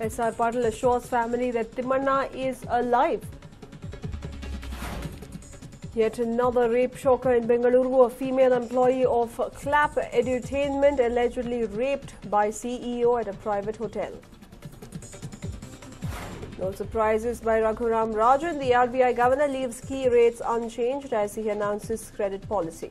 SR Patil assures family that Timanna is alive. Yet another rape shocker in Bengaluru. A female employee of Clap Edutainment allegedly raped by CEO at a private hotel. No surprises by Raghuram Rajan. The RBI governor leaves key rates unchanged as he announces credit policy.